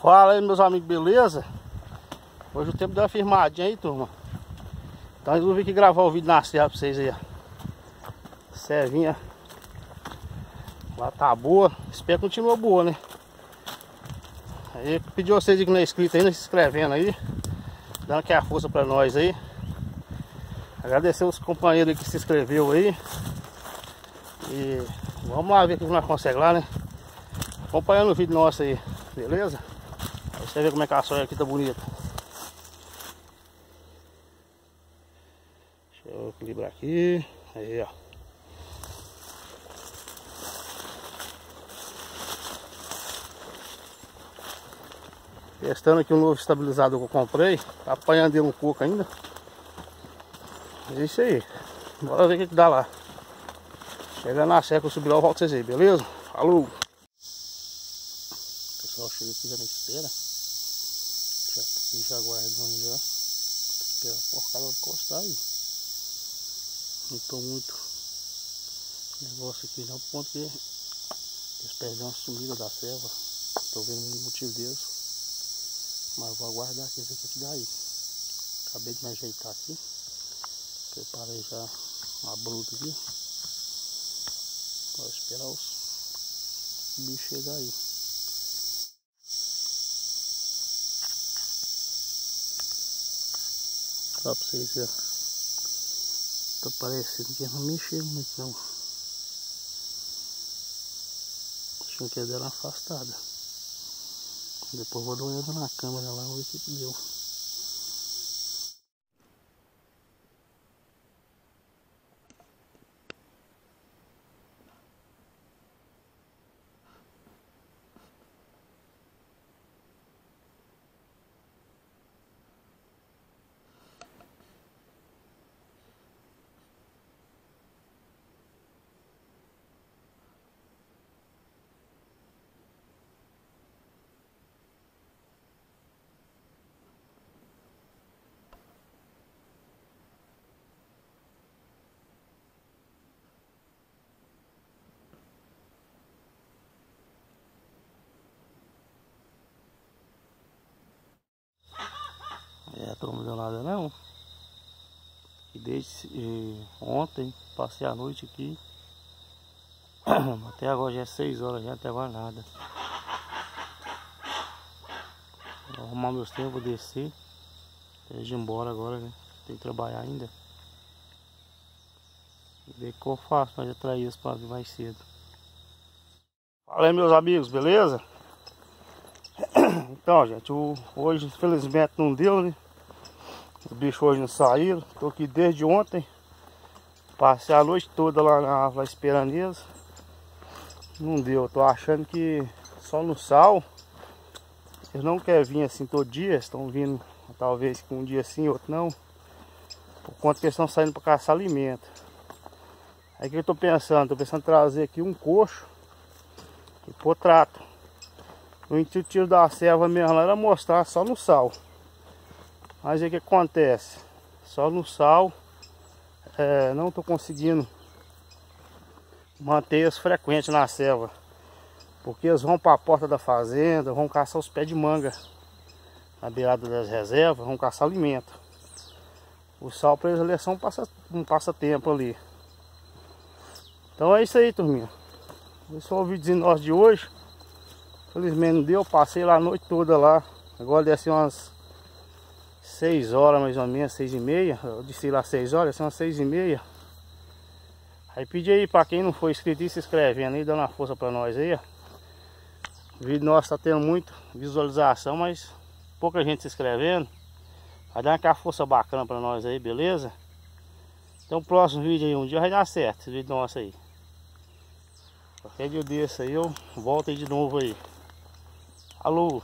Fala aí meus amigos, beleza? Hoje o tempo deu uma firmadinha aí, turma. Então resolvi aqui gravar o vídeo na serra pra vocês aí, ó. Servinha lá tá boa. Espero que continue boa, né? Aí pedi vocês que não é inscrito ainda, se inscrevendo aí. Dando aqui a força pra nós aí. Agradecer os companheiros que se inscreveu aí. E vamos lá ver o que nós conseguimos lá, né? Acompanhando o vídeo nosso aí, beleza? Você vê como é que a soja aqui tá bonita. Deixa eu equilibrar aqui. Aí, ó. Testando aqui um novo estabilizador que eu comprei. Tá apanhando ele um pouco ainda. É isso aí. Bora ver o que, que dá lá. Chegando na seca, eu subir lá, eu volto vocês aí, beleza? Falou! Pessoal, chega aqui já na espera. Já tô aqui já. Espera a porcada encostar aí. Não tô muito negócio aqui não, por conta que eles perdem uma sumida da selva. Tô vendo o motivo deles. Mas vou aguardar aqui ver o que dá aí. Acabei de me ajeitar aqui. Preparei já uma bruta aqui. Vou esperar os bichos chegar aí. Só pra vocês verem. Tá parecendo que não mexeu muito não. Achei que ia afastada. Depois vou dar uma olhada na câmera lá, ver o que deu. É, a turma não. E desde ontem, passei a noite aqui. Até agora já é 6 horas, já até agora nada. Vou arrumar meus tempos, vou descer. Antes de ir embora agora, né? Tem que trabalhar ainda. Ver o que eu faço para atrair eles para vir mais cedo. Fala aí meus amigos, beleza? Então, gente, hoje infelizmente não deu, né? Os bichos hoje não saíram. Tô aqui desde ontem. Passei a noite toda lá na árvore esperando eles. Não deu. Tô achando que só no sal. Eles não querem vir assim todo dia. Estão vindo talvez um dia sim, outro não. Por conta que eles estão saindo para caçar alimento. Aí que eu tô pensando? Tô pensando em trazer aqui um coxo e pôr trato. O intuito da selva mesmo era mostrar só no sal. Mas o que acontece? Só no sal é, não estou conseguindo manter as frequentes na selva. Porque eles vão para a porta da fazenda, vão caçar os pés de manga na beirada das reservas, vão caçar alimento. O sal para eles ali é um, passa, um passatempo ali. Então é isso aí, turminha. Esse foi o vídeo nosso de hoje. Felizmente não deu, passei lá a noite toda lá. Agora desce umas 6 horas mais ou menos, 6 e meia. Eu disse lá 6 horas, são umas 6 e meia. Aí pedi aí pra quem não for inscrito se inscrevendo aí, dando uma força pra nós aí. O vídeo nosso tá tendo muito visualização, mas pouca gente se inscrevendo. Vai dar aquela força bacana pra nós aí, beleza? Então o próximo vídeo aí, um dia vai dar certo, esse vídeo nosso aí. Qualquer dia desse aí eu volto aí de novo aí. Alô?